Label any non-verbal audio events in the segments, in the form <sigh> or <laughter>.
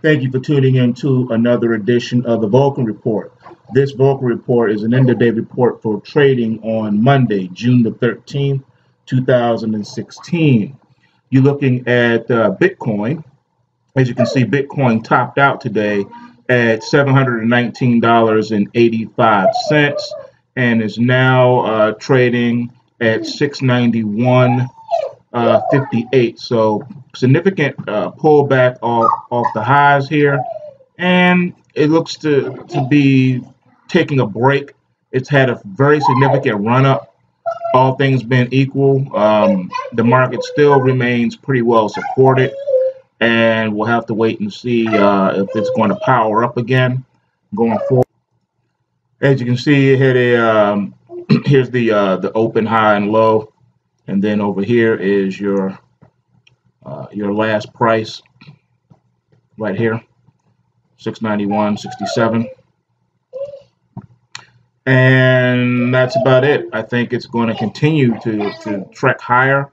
Thank you for tuning in to another edition of the Vulcan Report. This Vulcan Report is an end of day report for trading on Monday, June the 13th, 2016. You're looking at uh, Bitcoin. As you can see, Bitcoin topped out today at $719.85 and is now uh, trading at 691 uh, 58. So significant uh, pullback off, off the highs here. And it looks to, to be taking a break. It's had a very significant run up. All things being equal, um, the market still remains pretty well supported. And we'll have to wait and see uh, if it's going to power up again going forward. As you can see, it hit a um, <clears throat> here's the uh, the open high and low and then over here is your uh, your last price right here 691.67 and that's about it. I think it's going to continue to to trek higher.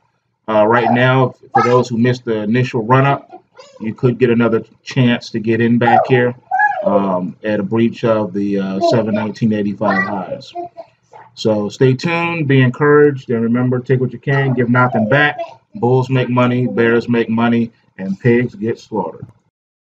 Uh, right now for those who missed the initial run up you could get another chance to get in back here um, at a breach of the uh, 719.85 highs so stay tuned, be encouraged, and remember, take what you can, give nothing back. Bulls make money, bears make money, and pigs get slaughtered.